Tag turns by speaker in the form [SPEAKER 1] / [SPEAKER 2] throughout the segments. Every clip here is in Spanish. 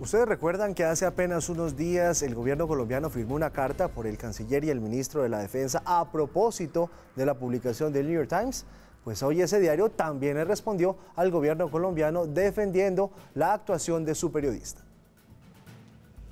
[SPEAKER 1] Ustedes recuerdan que hace apenas unos días el gobierno colombiano firmó una carta por el canciller y el ministro de la Defensa a propósito de la publicación del New York Times. Pues hoy ese diario también respondió al gobierno colombiano defendiendo la actuación de su periodista.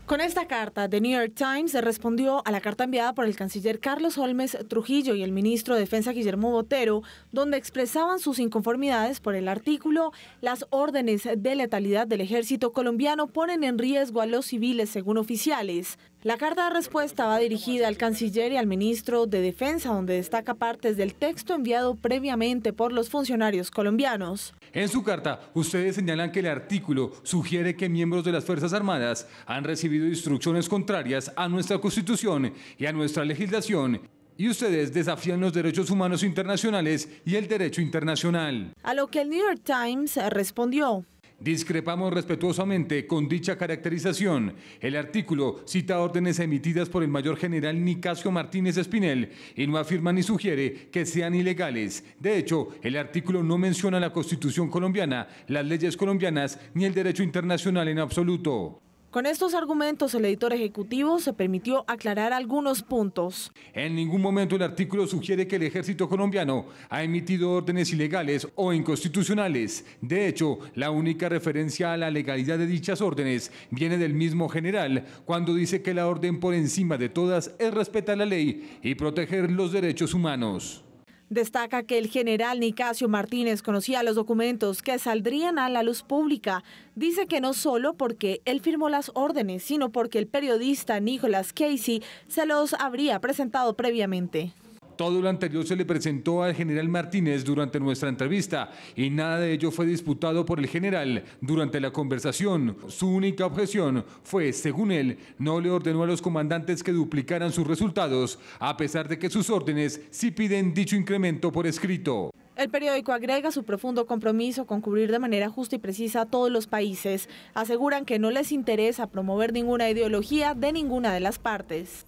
[SPEAKER 2] Con esta carta, The New York Times respondió a la carta enviada por el canciller Carlos Holmes Trujillo y el ministro de Defensa Guillermo Botero, donde expresaban sus inconformidades por el artículo Las órdenes de letalidad del ejército colombiano ponen en riesgo a los civiles según oficiales. La carta de respuesta va dirigida al canciller y al ministro de Defensa, donde destaca partes del texto enviado previamente por los funcionarios colombianos.
[SPEAKER 3] En su carta, ustedes señalan que el artículo sugiere que miembros de las Fuerzas Armadas han recibido instrucciones contrarias a nuestra Constitución y a nuestra legislación y ustedes desafían los derechos humanos internacionales y el derecho internacional.
[SPEAKER 2] A lo que el New York Times respondió.
[SPEAKER 3] Discrepamos respetuosamente con dicha caracterización. El artículo cita órdenes emitidas por el mayor general Nicasio Martínez Espinel y no afirma ni sugiere que sean ilegales. De hecho, el artículo no menciona la Constitución colombiana, las leyes colombianas ni el derecho internacional en absoluto.
[SPEAKER 2] Con estos argumentos, el editor ejecutivo se permitió aclarar algunos puntos.
[SPEAKER 3] En ningún momento el artículo sugiere que el ejército colombiano ha emitido órdenes ilegales o inconstitucionales. De hecho, la única referencia a la legalidad de dichas órdenes viene del mismo general, cuando dice que la orden por encima de todas es respetar la ley y proteger los derechos humanos.
[SPEAKER 2] Destaca que el general Nicasio Martínez conocía los documentos que saldrían a la luz pública. Dice que no solo porque él firmó las órdenes, sino porque el periodista Nicholas Casey se los habría presentado previamente.
[SPEAKER 3] Todo lo anterior se le presentó al general Martínez durante nuestra entrevista y nada de ello fue disputado por el general durante la conversación. Su única objeción fue, según él, no le ordenó a los comandantes que duplicaran sus resultados, a pesar de que sus órdenes sí piden dicho incremento por escrito.
[SPEAKER 2] El periódico agrega su profundo compromiso con cubrir de manera justa y precisa a todos los países. Aseguran que no les interesa promover ninguna ideología de ninguna de las partes.